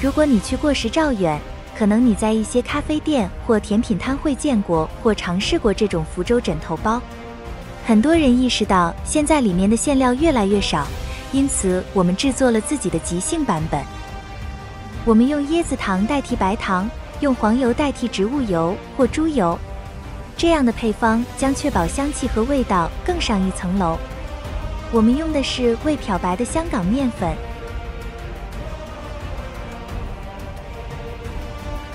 如果你去过时照远，可能你在一些咖啡店或甜品摊会见过或尝试过这种福州枕头包。很多人意识到现在里面的馅料越来越少，因此我们制作了自己的即兴版本。我们用椰子糖代替白糖，用黄油代替植物油或猪油，这样的配方将确保香气和味道更上一层楼。我们用的是未漂白的香港面粉。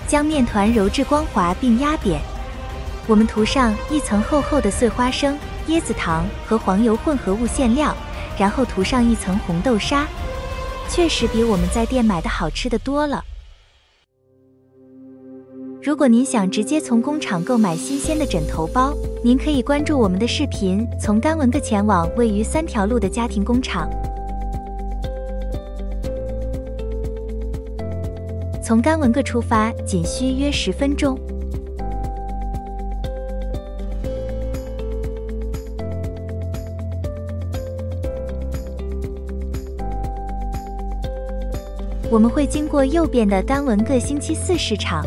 将面团揉至光滑并压扁，我们涂上一层厚厚的碎花生、椰子糖和黄油混合物馅料，然后涂上一层红豆沙，确实比我们在店买的好吃的多了。如果您想直接从工厂购买新鲜的枕头包，您可以关注我们的视频，从甘文个前往位于三条路的家庭工厂。从甘文个出发，仅需约十分钟。我们会经过右边的甘文个星期四市场。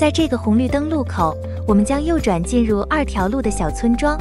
在这个红绿灯路口，我们将右转进入二条路的小村庄。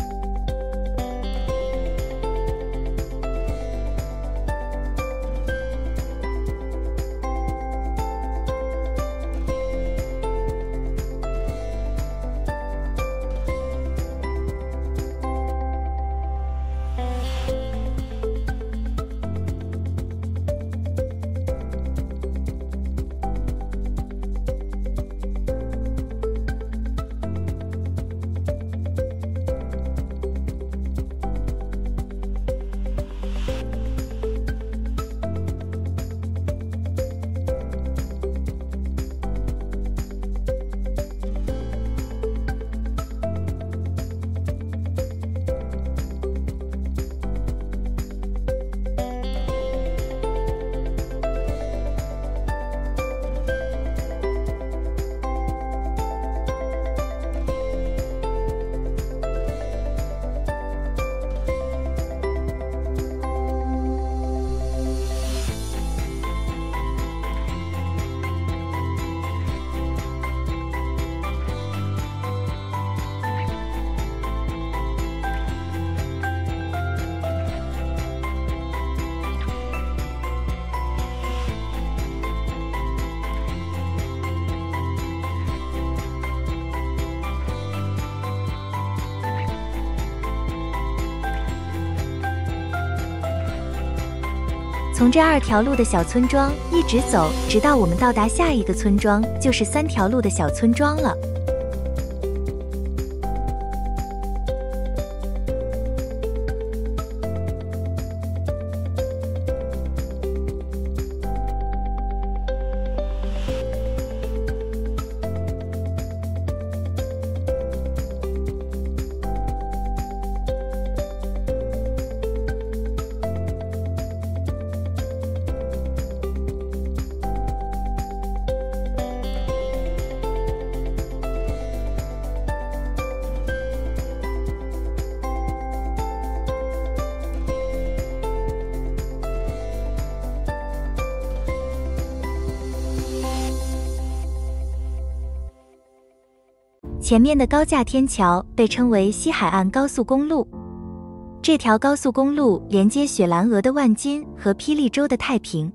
从这二条路的小村庄一直走，直到我们到达下一个村庄，就是三条路的小村庄了。前面的高架天桥被称为西海岸高速公路，这条高速公路连接雪兰莪的万金和霹雳州的太平。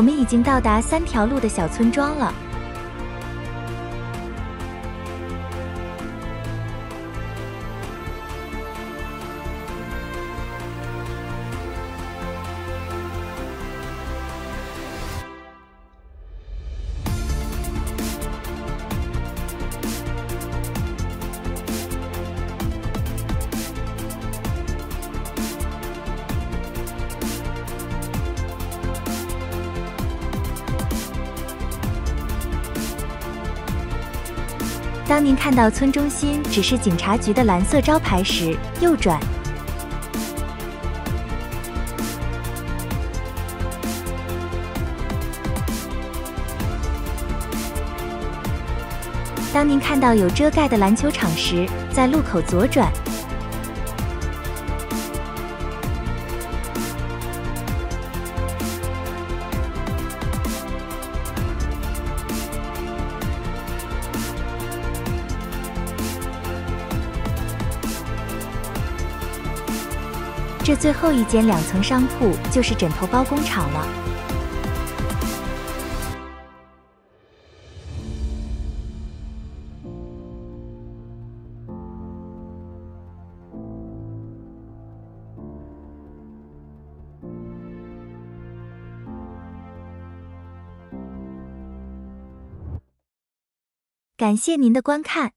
我们已经到达三条路的小村庄了。当您看到村中心只是警察局的蓝色招牌时，右转。当您看到有遮盖的篮球场时，在路口左转。这最后一间两层商铺就是枕头包工厂了。感谢您的观看。